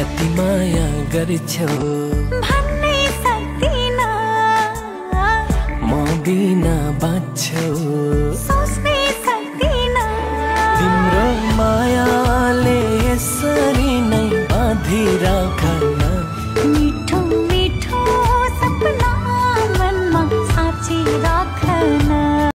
कति माया गर्छौ। भन्नै सक्दिन म बिना बाँच्छौ। सोच्नै सक्दिन तिम्रो मायाले यसरी नै बाँधिरा